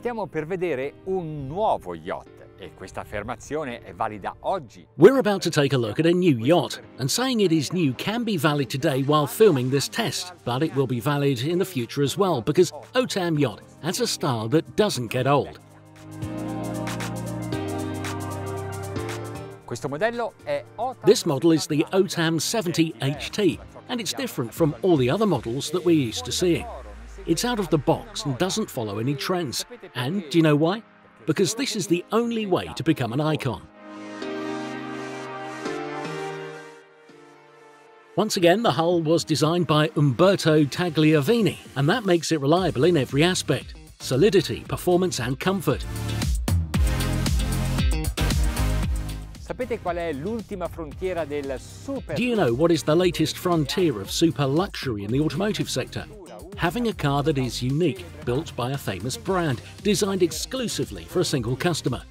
Stiamo per vedere un nuovo yacht e questa affermazione è valida oggi. We're about to take a look at a new yacht, and saying it is new can be valid today while filming this test, but it will be valid in the future as well because Otam Yacht has a style that doesn't get old. Questo modello è Otam This model is the Otam 70 HT, and it's different from all the other models that we're used to seeing. It's out of the box and doesn't follow any trends. And do you know why? Because this is the only way to become an icon. Once again, the hull was designed by Umberto Tagliavini, and that makes it reliable in every aspect solidity, performance, and comfort. Sapete qual è l'ultima frontiera del super Do you know what is the latest frontier of super luxury in the automotive sector? Having a car that is unique, built by a famous brand, designed exclusively for a single customer.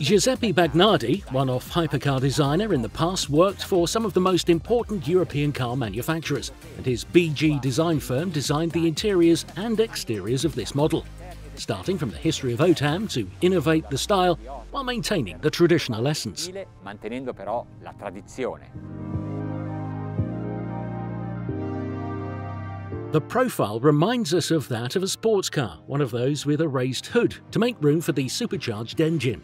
Giuseppe Bagnardi, one-off hypercar designer in the past, worked for some of the most important European car manufacturers, and his BG design firm designed the interiors and exteriors of this model, starting from the history of OTAM to innovate the style while maintaining the traditional essence. The profile reminds us of that of a sports car, one of those with a raised hood to make room for the supercharged engine.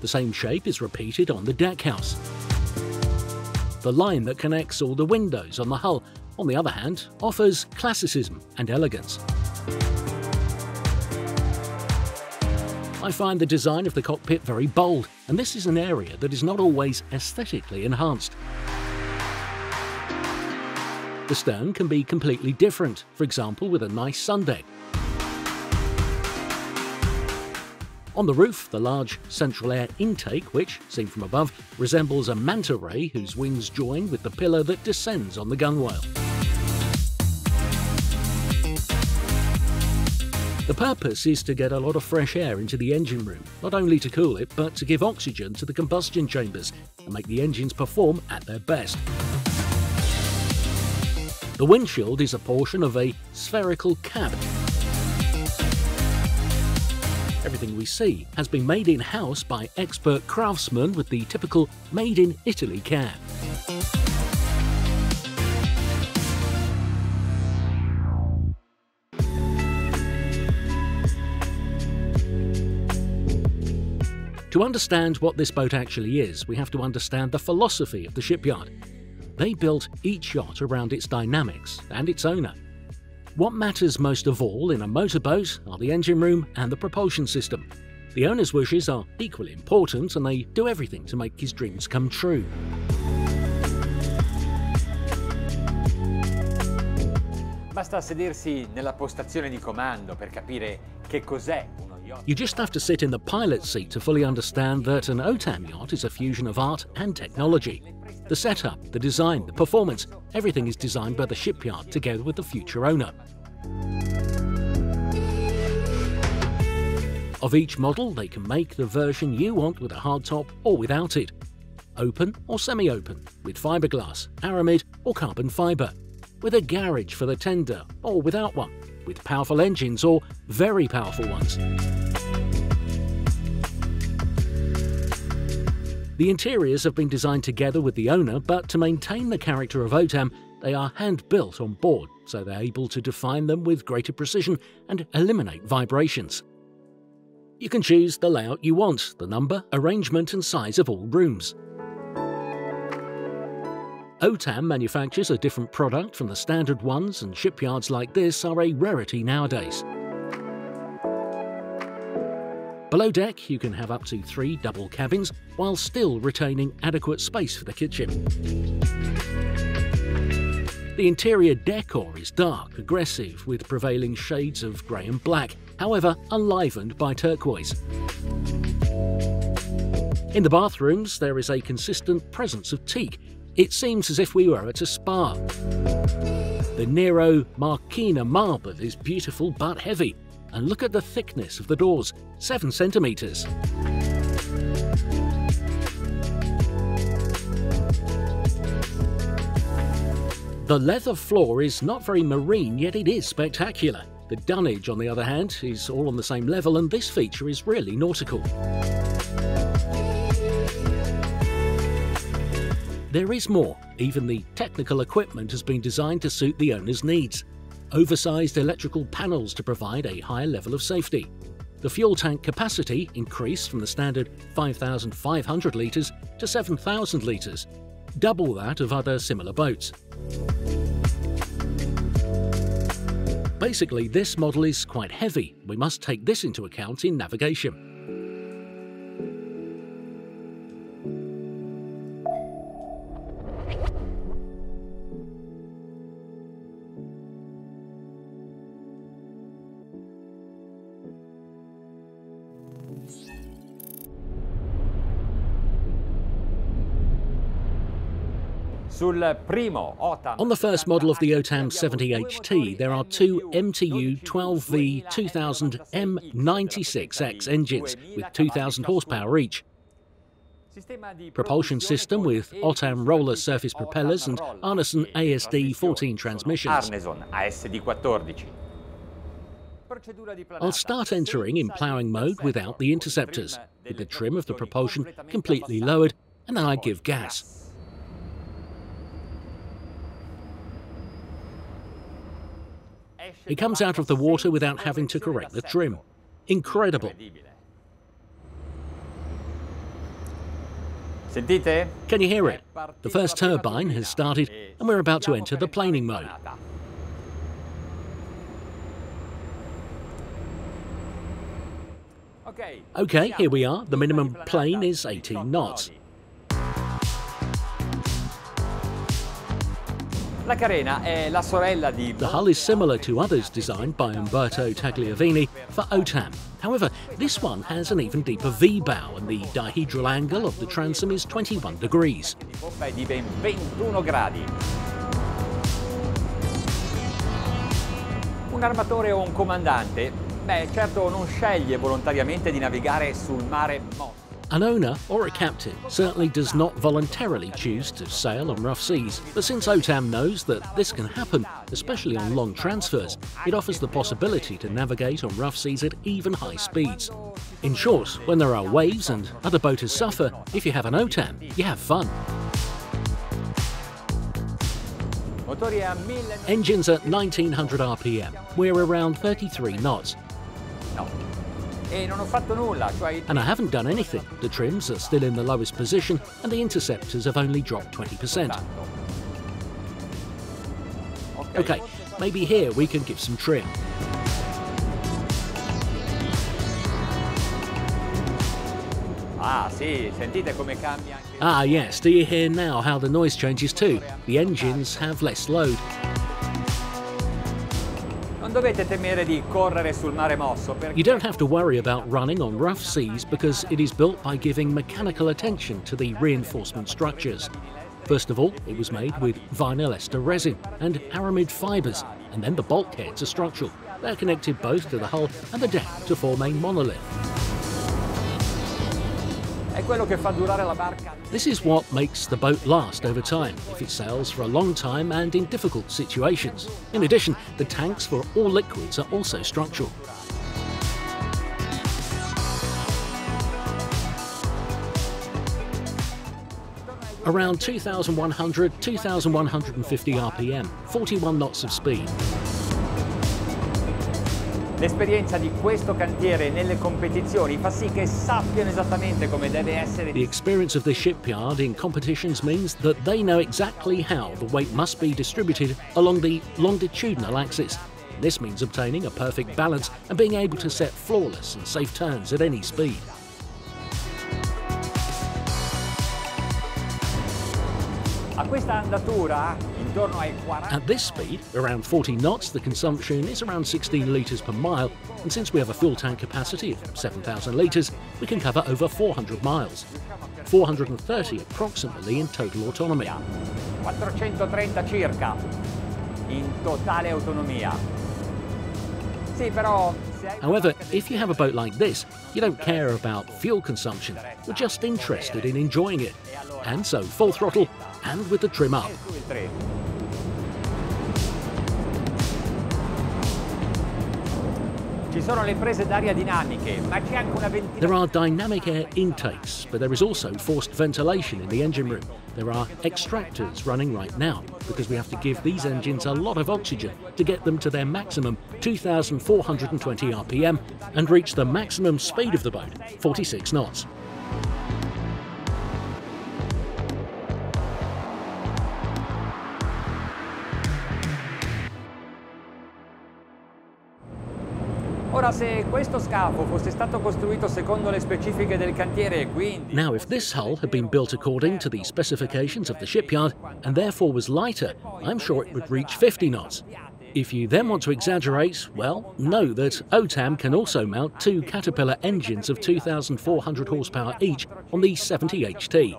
The same shape is repeated on the deckhouse. The line that connects all the windows on the hull, on the other hand, offers classicism and elegance. I find the design of the cockpit very bold, and this is an area that is not always aesthetically enhanced. The stern can be completely different, for example with a nice sun deck. On the roof, the large central air intake, which, seen from above, resembles a manta ray whose wings join with the pillar that descends on the gunwale. The purpose is to get a lot of fresh air into the engine room, not only to cool it, but to give oxygen to the combustion chambers and make the engines perform at their best. The windshield is a portion of a spherical cap. Everything we see has been made in-house by expert craftsmen with the typical made in Italy cab. To understand what this boat actually is, we have to understand the philosophy of the shipyard. They built each yacht around its dynamics and its owner. What matters most of all in a motorboat are the engine room and the propulsion system. The owner's wishes are equally important and they do everything to make his dreams come true. Basta sedersi nella postazione di comando per capire che cos'è uno yacht. You just have to sit in the pilot's seat to fully understand that an OTAM yacht is a fusion of art and technology. The setup, the design, the performance, everything is designed by the shipyard together with the future owner. Of each model, they can make the version you want with a hardtop or without it. Open or semi-open, with fiberglass, aramid or carbon fiber, with a garage for the tender or without one, with powerful engines or very powerful ones. The interiors have been designed together with the owner, but to maintain the character of OTAM, they are hand built on board, so they're able to define them with greater precision and eliminate vibrations. You can choose the layout you want, the number, arrangement, and size of all rooms. OTAM manufactures a different product from the standard ones, and shipyards like this are a rarity nowadays. Below deck, you can have up to three double cabins while still retaining adequate space for the kitchen. The interior decor is dark, aggressive, with prevailing shades of grey and black, however, enlivened by turquoise. In the bathrooms, there is a consistent presence of teak. It seems as if we were at a spa. The Nero Marquina marble is beautiful but heavy, and look at the thickness of the doors 7 centimetres. The leather floor is not very marine, yet it is spectacular. The dunnage, on the other hand, is all on the same level, and this feature is really nautical. There is more. Even the technical equipment has been designed to suit the owner's needs. Oversized electrical panels to provide a higher level of safety. The fuel tank capacity increased from the standard 5,500 litres to 7,000 litres, double that of other similar boats. Basically, this model is quite heavy. We must take this into account in navigation. On the first model of the OTAM 70HT, there are two MTU 12V 2000 M96X engines with 2000 horsepower each. Propulsion system with OTAM roller surface propellers and Arneson ASD 14 transmissions. I'll start entering in ploughing mode without the interceptors, with the trim of the propulsion completely lowered, and then I give gas. It comes out of the water without having to correct the trim. Incredible. Can you hear it? The first turbine has started and we're about to enter the planing mode. Okay, here we are. The minimum plane is 18 knots. The hull is similar to others designed by Umberto Tagliavini for OTAM. However, this one has an even deeper V-bow and the dihedral angle of the transom is 21 degrees. Un armatore o un comandante, beh certo non sceglie volontariamente di navigare sul mare mosso. An owner or a captain certainly does not voluntarily choose to sail on rough seas, but since OTAM knows that this can happen, especially on long transfers, it offers the possibility to navigate on rough seas at even high speeds. In short, when there are waves and other boaters suffer, if you have an OTAM, you have fun. Engines at 1900 RPM. We're around 33 knots. And I haven't done anything. The trims are still in the lowest position and the interceptors have only dropped 20%. Okay, maybe here we can give some trim. Ah yes, do you hear now how the noise changes too? The engines have less load You don't have to worry about running on rough seas because it is built by giving mechanical attention to the reinforcement structures. First of all, it was made with vinyl ester resin and aramid fibres, and then the bulkheads are structural. They're connected both to the hull and the deck to form a monolith. This is what makes the boat last over time, if it sails for a long time and in difficult situations. In addition, the tanks for all liquids are also structural. Around 2100 2150 RPM, 41 knots of speed. L'esperienza di questo cantiere nelle competizioni fa sì che sappiano esattamente come deve essere. The experience of the shipyard in competitions means that they know exactly how the weight must be distributed along the longitudinal axis. This means obtaining a perfect balance and being able to set flawless and safe turns at any speed. A questa andatura at this speed, around 40 knots, the consumption is around 16 litres per mile, and since we have a fuel tank capacity of 7,000 litres, we can cover over 400 miles. 430 approximately in total autonomy. 430 circa in totale autonomia. However, if you have a boat like this, you don't care about fuel consumption. You're just interested in enjoying it. And so, full throttle and with the trim up. There are dynamic air intakes, but there is also forced ventilation in the engine room. There are extractors running right now because we have to give these engines a lot of oxygen to get them to their maximum 2,420 RPM and reach the maximum speed of the boat, 46 knots. Ora se questo scafo fosse stato costruito secondo le specifiche del cantiere, quindi Now, if this hull had been built according to the specifications of the shipyard and therefore was lighter, I'm sure it would reach 50 knots. If you then want to exaggerate, well, know that OTAM can also mount two Caterpillar engines of 2,400 horsepower each on the 70HT.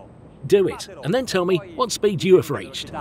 Do it, and then tell me what speed you have reached.